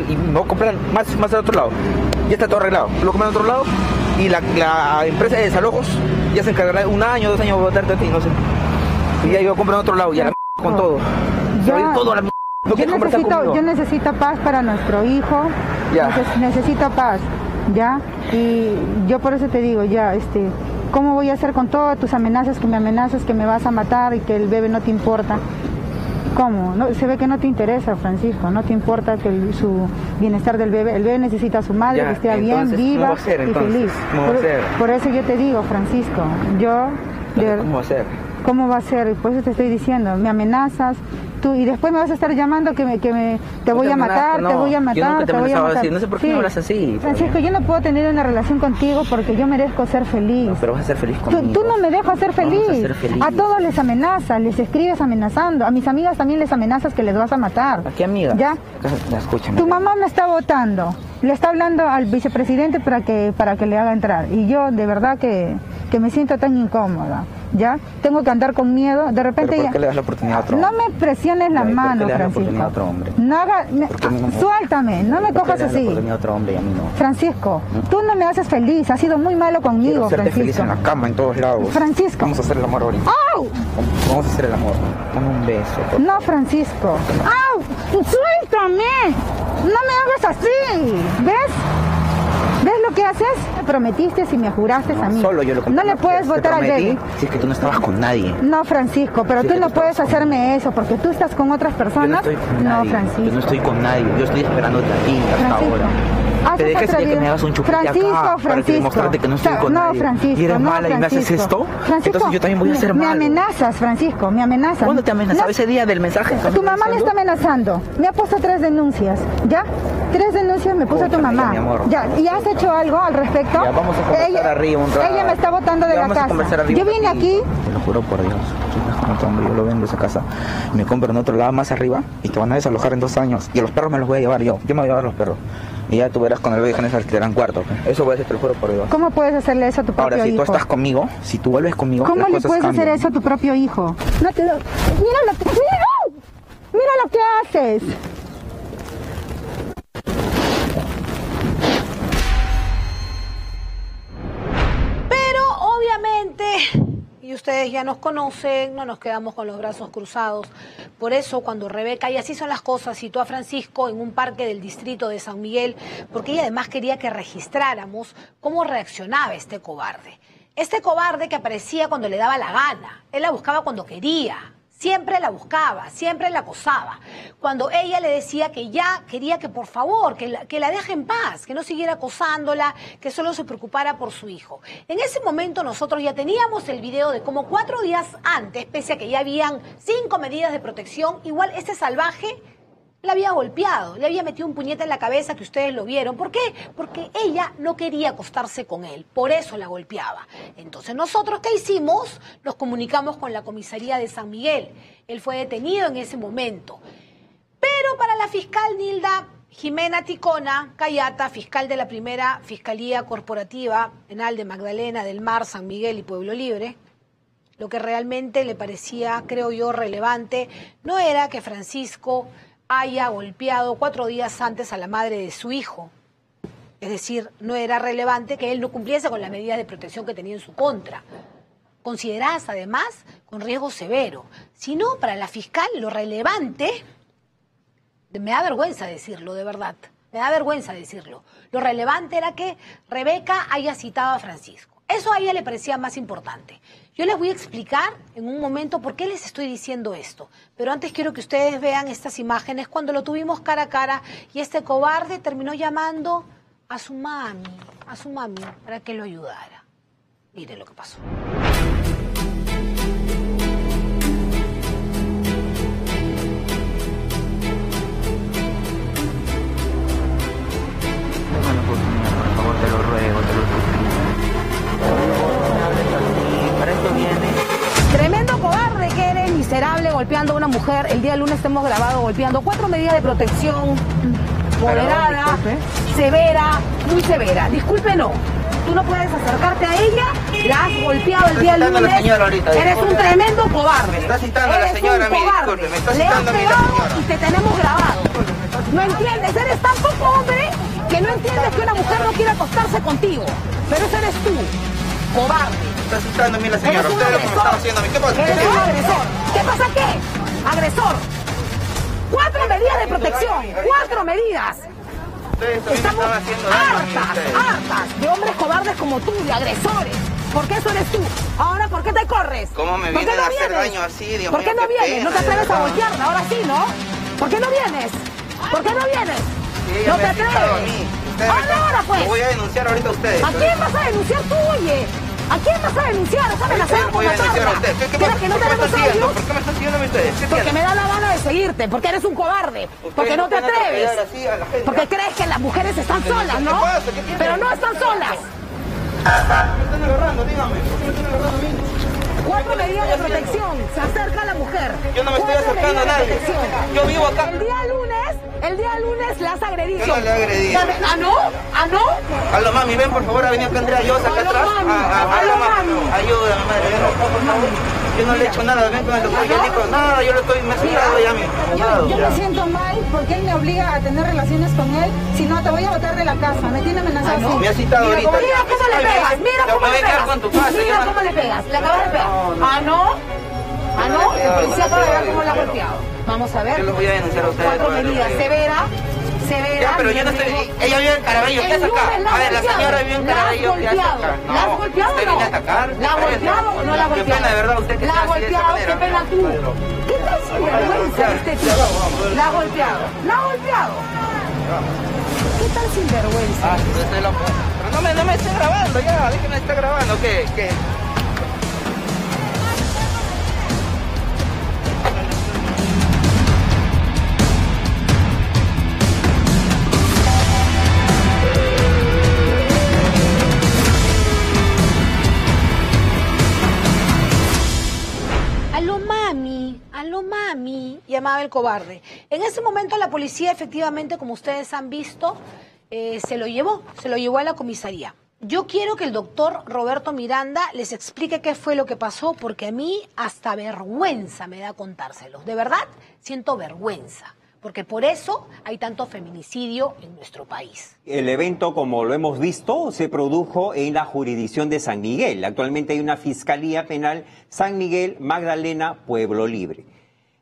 y a comprar más, más al otro lado. Ya está todo arreglado. Lo compré al otro lado y la, la empresa de desalojos ya se encargará un año, dos años a ti, no sé. Y ya yo a comprar en otro lado y a la m- con todo. Todo a la m- No Yo necesito, yo necesito paz para nuestro hijo. Ya. Neces- necesito paz, ¿ya? Y yo por eso te digo, ya, este, ¿cómo voy a hacer con todas tus amenazas, que me amenazas que me vas a matar y que el bebé no te importa? ¿Cómo? No, se ve que no te interesa, Francisco, no te importa que el- su bienestar del bebé, el bebé necesita a su madre, Ya, que esté bien, entonces, ¿cómo viva y entonces? feliz. ¿Cómo va a por, eso yo te digo, Francisco, yo... de- ¿Cómo va a ser? ¿Cómo va a ser? Por eso te estoy diciendo, me amenazas, tú y después me vas a estar llamando que me, que me te voy a matar, te voy a Yo matar, nunca te voy a matar. así, no sé por qué me hablas así, Francisco, yo no puedo tener una relación contigo porque yo merezco ser feliz. No, pero vas a ser feliz conmigo. tú no me dejas ser feliz. Vamos a ser feliz. A todos les amenazas, les escribes amenazando. A mis amigas también les amenazas que les vas a matar. ¿A qué amiga? ¿Ya? Ya, Escúchame. Tu mamá me está votando. Le está hablando al vicepresidente para que para que le haga entrar. Y yo de verdad que, que me siento tan incómoda. ¿Ya? Tengo que andar con miedo. De repente ¿Pero por qué le das la oportunidad a otro No me presiones la Ya, ¿y por qué mano, le das la Francisco. a otro hombre? No haga, suéltame, no me ¿Por qué cojas así. oportunidad a otro hombre y a mí no? Francisco, tú no me haces feliz, has sido muy malo conmigo, feliz Francisco. en la cama, en todos lados. Francisco. Vamos a hacer el amor ahorita. ¡Au! Vamos a hacer el amor. Dame un beso. No, Francisco. ¡Au! ¡Suéltame! No me hagas así. ¿Ves? ¿Ves lo que haces? Me prometiste y me juraste a mí. Solo yo lo No le puedes votar al bebé. Si es que tú no estabas con nadie. No, Francisco, pero tú no tú puedes hacerme eso porque tú estás con otras Yo no personas. estoy con no, nadie. Francisco. Yo no estoy con nadie. Yo estoy esperándote a ti hasta Francisco, ahora. Haces Te dejé ese día que me hagas un chupete Francisco, acá para que Francisco. demostrarte que no estoy con no, nadie. Francisco, y eres no, mala y me haces Francisco. esto. Francisco, Entonces yo también voy a me- ser Me malo. amenazas, Francisco, me amenazas. ¿Cuándo te amenazaba? No- Ese día del mensaje. Tu mamá me está amenazando. Me ha puesto tres denuncias. ¿Ya? Tres denuncias me puso tu Escúchame, mamá. mi amor. ¿Ya? ¿Y has hecho algo al respecto? Ya, vamos a conversar ella, arriba un rato. Ella me está botando de Ya, la casa. Yo vine aquí. Te lo juro por Dios. Yo lo vendo esa casa. Me compro en otro lado más arriba y te van a desalojar en dos años. Y a los perros me los voy a llevar yo. Yo me voy a llevar a los perros. Y ya tú verás con el bebé que alquilarán cuarto. Eso voy a hacer, te lo juro por Dios. ¿Cómo puedes hacerle eso a tu propio Ahora, si hijo? tú estás conmigo, si tú vuelves conmigo, ¿Cómo las le cosas puedes hacer eso a tu propio hijo? No te lo... Mira lo que... ¡Mira! ¡Mira lo que haces! Ustedes ya nos conocen, no nos quedamos con los brazos cruzados. Por eso cuando Rebeca, y así son las cosas, citó a Francisco en un parque del distrito de San Miguel, porque ella además quería que registráramos cómo reaccionaba este cobarde. Este cobarde que aparecía cuando le daba la gana, él la buscaba cuando quería, Siempre la buscaba, siempre la acosaba. Cuando ella le decía que ya quería que por favor, que la, que la deje en paz, que no siguiera acosándola, que solo se preocupara por su hijo. En ese momento nosotros ya teníamos el video de cómo cuatro días antes, pese a que ya habían cinco medidas de protección, igual este salvaje la había golpeado, le había metido un puñete en la cabeza que ustedes lo vieron. ¿Por qué? Porque ella no quería acostarse con él, por eso la golpeaba. Entonces nosotros, ¿qué hicimos? Nos comunicamos con la comisaría de San Miguel. Él fue detenido en ese momento. Pero para la fiscal Nilda Jimena Ticona Cayata, fiscal de la primera Fiscalía Corporativa Penal de Magdalena del Mar, San Miguel y Pueblo Libre, lo que realmente le parecía, creo yo, relevante no era que Francisco haya golpeado cuatro días antes a la madre de su hijo. Es decir, no era relevante que él no cumpliese con las medidas de protección que tenía en su contra, consideradas además con riesgo severo, sino para la fiscal lo relevante, me da vergüenza decirlo, de verdad, me da vergüenza decirlo, lo relevante era que Rebeca haya citado a Francisco. Eso a ella le parecía más importante. Yo les voy a explicar en un momento por qué les estoy diciendo esto. Pero antes quiero que ustedes vean estas imágenes cuando lo tuvimos cara a cara y este cobarde terminó llamando a su mami, a su mami, para que lo ayudara. Mire lo que pasó. Golpeando a una mujer. El día lunes hemos grabado golpeando cuatro medidas de protección moderada, severa, muy severa. Disculpe, no. Tú no puedes acercarte a ella, la has golpeado el día lunes. ahorita, Eres un tremendo cobarde. Me está citando a la Eres señora, un cobarde. disculpe, me está Le has pegado y te tenemos grabado. No entiendes, eres tan poco quiere acostarse contigo. Pero ese eres tú, cobarde. Está asustando a mí la señora. Eres un lo que me haciendo a mí. ¿Qué pasa? Eres ¿Qué? un agresor. ¿Qué pasa qué? Agresor. Cuatro medidas de protección. Cuatro medidas. Estamos hartas, hartas de hombres cobardes como tú, de agresores. Porque eso eres tú. Ahora, ¿por qué te corres? ¿Cómo me ¿Por qué no a hacer vienes? daño así, Dios ¿Por qué no qué vienes? No te atreves a voltearla, ahora sí, ¿no? ¿Por qué no vienes? ¿Por qué no vienes? Sí, no te atreves. Pues. Lo voy a denunciar ahorita a ustedes. ¿A quién vas a denunciar tú, oye? ¿A quién vas a denunciar? Esa amenazada Ustedes voy a denunciar a ustedes. ¿Qué, qué ¿Quieres pasa? que no ¿Por qué me están siguiendo? ¿Por qué me están siguiendo a mí ustedes? ¿Qué Porque me da la gana de seguirte, porque eres un cobarde, porque no te atreves, porque crees que las mujeres están solas, ¿no? ¿Qué pasa? ¿Qué tiene? Pero no están solas. ¿Por qué me están agarrando? Dígame. ¿Por qué me están agarrando a mí? Cuatro medidas de protección. Se acerca a la mujer. Yo no me estoy acercando a nadie. Yo vivo acá. El día lunes, el día lunes la has agredido. Yo no le he agredido. ¿Ah, no? ¿Ah, no? Aló, mami, ven por favor a venir acá Andrea Llosa acá Aló, atrás. mami. Ah, ah, Aló, mami. Ayúdame, madre. Yo no le he hecho nada. Ven con el doctor Yelico. Nada, yo lo estoy me he ya. Yo, yo me siento mal porque él me obliga a tener relaciones con él. Si no, te voy a botar de la casa. Me tiene amenazado así. Me ha citado Mira ahorita. mira cómo le pegas, mira cómo le pegas. con tu casa, Mira cómo le pegas, le acabas de pegar. Ah, no. Ah, no, el policía acaba de ver cómo le ha golpeado. Vamos a ver. Yo los voy a denunciar a ustedes. Cuatro por medidas, atropello. Ya, pero yo no estoy. Ella vive en Carabello, ¿qué acá? la A ver, la has señora vive en Carabello, ¿qué la hace has acá? golpeado, ¿la has golpeado ¿Usted o no? viene a atacar? ¿La ha golpeado o no la ha Qué golpeado? pena, de verdad, usted que La golpeado, qué pena tú. ¿Qué tal sinvergüenza este tipo? La ha golpeado, la golpeado. ¿Qué tal? Ah, yo estoy loco. Pero no me, no me esté grabando ya, déjeme estar grabando, ¿qué? ¿Qué? Cobarde. En ese momento la policía efectivamente, como ustedes han visto, eh, se lo llevó, se lo llevó a la comisaría. Yo quiero que el doctor Roberto Miranda les explique qué fue lo que pasó, porque a mí hasta vergüenza me da contárselos. De verdad, siento vergüenza, porque por eso hay tanto feminicidio en nuestro país. El evento, como lo hemos visto, se produjo en la jurisdicción de San Miguel. Actualmente hay una Fiscalía Penal San Miguel Magdalena Pueblo Libre.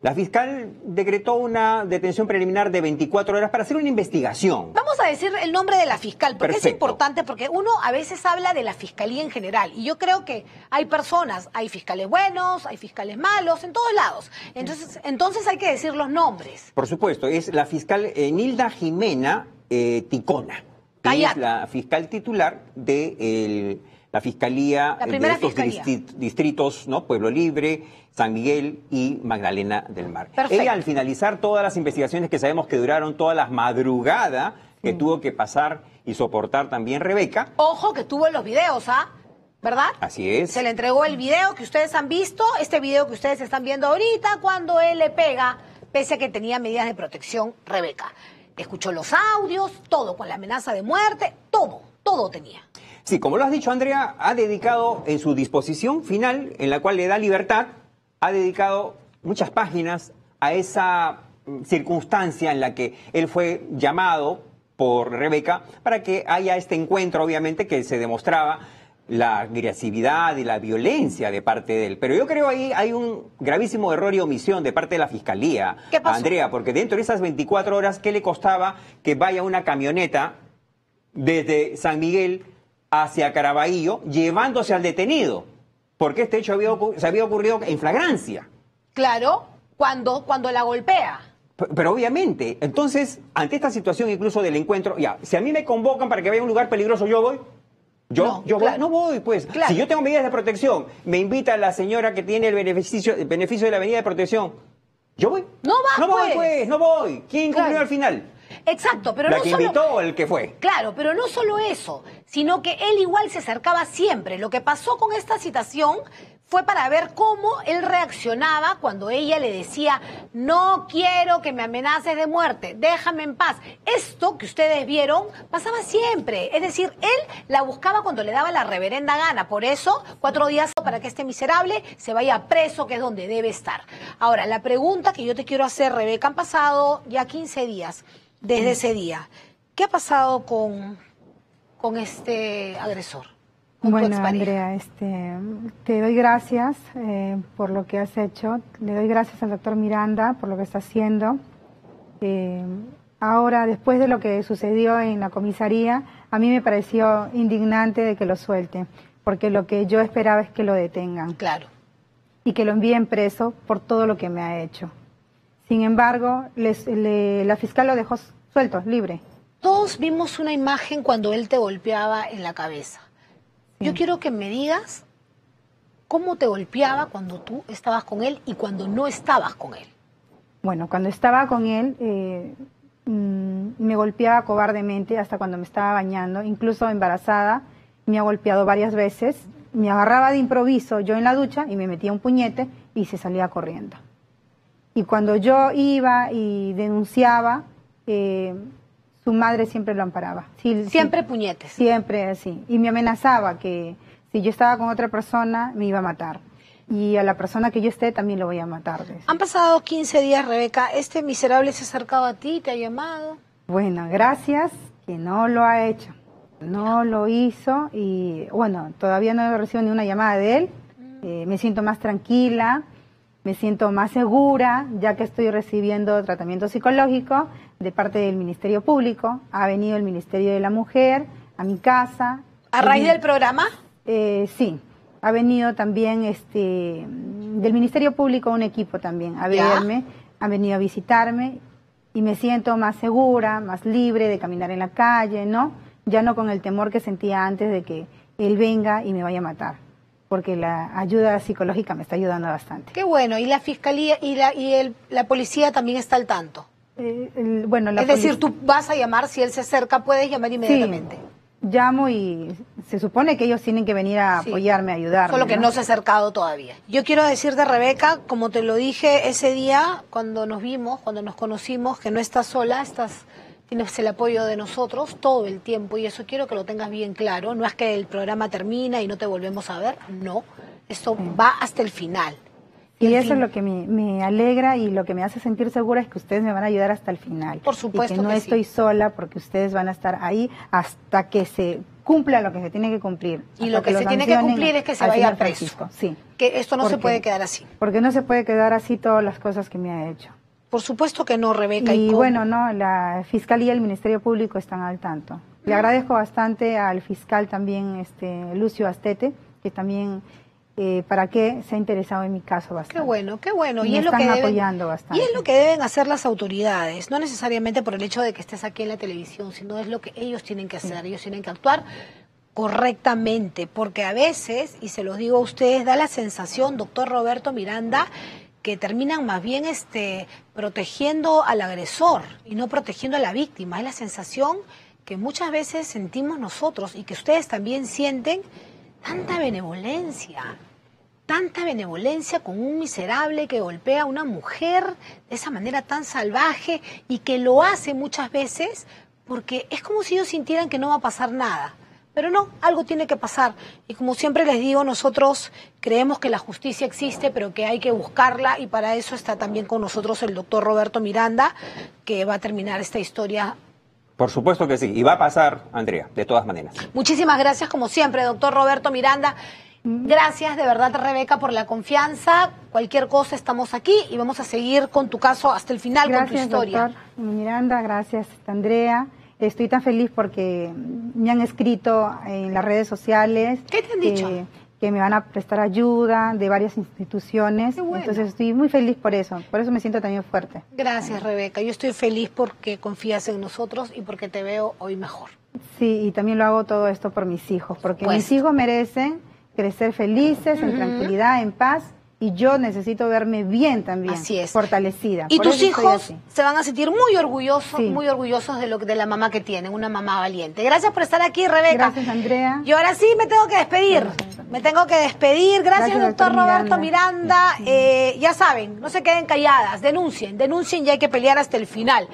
La fiscal decretó una detención preliminar de 24 horas para hacer una investigación. Vamos a decir el nombre de la fiscal, porque es importante, porque uno a veces habla de la fiscalía en general, y yo creo que hay personas, hay fiscales buenos, hay fiscales malos, en todos lados. Entonces, entonces hay que decir los nombres. Por supuesto, es la fiscal eh, Nilda Jimena eh, Ticona. que. Es la fiscal titular de el- la Fiscalía La de estos fiscalía. distritos, ¿no? Pueblo Libre, San Miguel y Magdalena del Mar. Perfecto. Ella, al finalizar todas las investigaciones que sabemos que duraron todas las madrugadas, que Mm. tuvo que pasar y soportar también Rebeca, Ojo que tuvo los videos, ¿ah? ¿Verdad? Así es. Se le entregó el video que ustedes han visto, este video que ustedes están viendo ahorita, cuando él le pega, pese a que tenía medidas de protección, Rebeca. Escuchó los audios, todo, con la amenaza de muerte, todo, todo tenía. Sí, como lo has dicho, Andrea, ha dedicado en su disposición final, en la cual le da libertad, ha dedicado muchas páginas a esa mm, circunstancia en la que él fue llamado por Rebeca para que haya este encuentro, obviamente, que se demostraba la agresividad y la violencia de parte de él. Pero yo creo ahí hay un gravísimo error y omisión de parte de la Fiscalía, ¿Qué pasó? Andrea, porque dentro de esas 24 horas, ¿qué le costaba que vaya una camioneta desde San Miguel hacia Caraballo llevándose al detenido? Porque este hecho había se había ocurrido en flagrancia. Claro, cuando, cuando la golpea. Pero obviamente, entonces, ante esta situación incluso del encuentro, ya, si a mí me convocan para que vaya a un lugar peligroso, yo voy. Yo, No, yo claro. voy, no voy, pues. Claro. Si yo tengo medidas de protección, me invita la señora que tiene el beneficio, el beneficio de la medida de protección, yo voy. No vas, No voy, pues. pues, no voy. ¿Quién cumplió Claro. al final? Exacto, pero ¿La no que solo... invitó o el que fue? Claro, pero no solo eso, sino que él igual se acercaba siempre. Lo que pasó con esta citación fue para ver cómo él reaccionaba cuando ella le decía, no quiero que me amenaces de muerte, déjame en paz. Esto que ustedes vieron pasaba siempre. Es decir, él la buscaba cuando le daba la reverenda gana. Por eso, cuatro días para que este miserable se vaya preso, que es donde debe estar. Ahora, la pregunta que yo te quiero hacer, Rebeca, han pasado ya 15 días desde ese día. ¿Qué ha pasado con con este agresor? con Bueno? Andrea, este, te doy gracias eh, por lo que has hecho. Le doy gracias al doctor Miranda por lo que está haciendo. Eh, ahora, después de lo que sucedió en la comisaría, a mí me pareció indignante de que lo suelte, porque lo que yo esperaba es que lo detengan Claro. y que lo envíen preso por todo lo que me ha hecho. Sin embargo, les- le- la fiscal lo dejó suelto, libre. Todos vimos una imagen cuando él te golpeaba en la cabeza. Yo quiero que me digas cómo te golpeaba cuando tú estabas con él y cuando no estabas con él. Bueno, cuando estaba con él, eh, mm, me golpeaba cobardemente hasta cuando me estaba bañando, incluso embarazada, me ha golpeado varias veces, me agarraba de improviso yo en la ducha y me metía un puñete y se salía corriendo. Y cuando yo iba y denunciaba, eh, su madre siempre lo amparaba. Sí, sí, Siempre puñetes. Siempre así. Y me amenazaba que si yo estaba con otra persona, me iba a matar. Y a la persona que yo esté también lo voy a matar. Han pasado 15 días, Rebeca. ¿Este miserable se ha acercado a ti, te ha llamado? Bueno, gracias que no lo ha hecho. No lo hizo y bueno, todavía no he recibido ni una llamada de él. Eh, me siento más tranquila, me siento más segura, ya que estoy recibiendo tratamiento psicológico de parte del Ministerio Público. Ha venido el Ministerio de la Mujer a mi casa. ¿A raíz del programa? Eh, sí, ha venido también este del Ministerio Público un equipo también a verme, ha venido a visitarme y me siento más segura, más libre de caminar en la calle, ¿no? Ya no con el temor que sentía antes de que él venga y me vaya a matar, porque la ayuda psicológica me está ayudando bastante. Qué bueno. ¿Y la fiscalía y la, y el, la policía también está al tanto? Eh, el- bueno, la es decir, tú vas a llamar, si él se acerca, puedes llamar inmediatamente. Sí, llamo y se supone que ellos tienen que venir a Sí. apoyarme, a ayudarme. Solo que no se ha acercado todavía. Yo quiero decirte, Rebeca, como te lo dije ese día, cuando nos vimos, cuando nos conocimos, que no estás sola, estás, tienes el apoyo de nosotros todo el tiempo y eso quiero que lo tengas bien claro. No es que el programa termina y no te volvemos a ver, no. Esto va hasta el final. Y el eso fin- es lo que me, me alegra y lo que me hace sentir segura es que ustedes me van a ayudar hasta el final. Por supuesto Y que no que sí. estoy sola porque ustedes van a estar ahí hasta que se cumpla lo que se tiene que cumplir. Y lo que se tiene que cumplir es que se vaya preso. Francisco. Sí. Que esto no se puede quedar así. Porque no se puede quedar así todas las cosas que me ha hecho. Por supuesto que no, Rebeca. Y bueno, no, la Fiscalía y el Ministerio Público están al tanto. Le agradezco bastante al fiscal también, este Lucio Astete, que también, eh, para qué se ha interesado en mi caso bastante. Qué bueno, qué bueno. Y es lo que están deben, apoyando bastante. Y es lo que deben hacer las autoridades, no necesariamente por el hecho de que estés aquí en la televisión, sino es lo que ellos tienen que hacer. Ellos tienen que actuar correctamente, porque a veces, y se los digo a ustedes, da la sensación, doctor Roberto Miranda, que terminan más bien este, protegiendo al agresor y no protegiendo a la víctima. Es la sensación que muchas veces sentimos nosotros y que ustedes también sienten tanta benevolencia, tanta benevolencia con un miserable que golpea a una mujer de esa manera tan salvaje y que lo hace muchas veces porque es como si ellos sintieran que no va a pasar nada. Pero no, algo tiene que pasar. Y como siempre les digo, nosotros creemos que la justicia existe, pero que hay que buscarla y para eso está también con nosotros el doctor Roberto Miranda, que va a terminar esta historia. Por supuesto que sí. Y va a pasar, Andrea, de todas maneras. Muchísimas gracias, como siempre, doctor Roberto Miranda. Gracias de verdad, Rebeca, por la confianza. Cualquier cosa, estamos aquí y vamos a seguir con tu caso hasta el final, con tu Gracias, historia. doctor Miranda, gracias, Andrea. Estoy tan feliz porque me han escrito en las redes sociales. ¿Qué te han que- dicho? Que me van a prestar ayuda de varias instituciones. Bueno. Entonces estoy muy feliz por eso. Por eso me siento también fuerte. Gracias, Rebeca. Yo estoy feliz porque confías en nosotros y porque te veo hoy mejor. Sí, y también lo hago todo esto por mis hijos, porque mis hijos merecen crecer felices, en tranquilidad, en paz, y yo necesito verme bien también, Así es. fortalecida. Y Por tus hijos se van a sentir muy orgullosos, Sí. muy orgullosos de lo de la mamá que tienen, una mamá valiente. Gracias por estar aquí, Rebeca. Gracias, Andrea. Y ahora sí me tengo que despedir. Me tengo que despedir. Gracias, Gracias, doctor doctor Roberto Miranda. Eh, ya saben, no se queden calladas, denuncien, denuncien y hay que pelear hasta el final.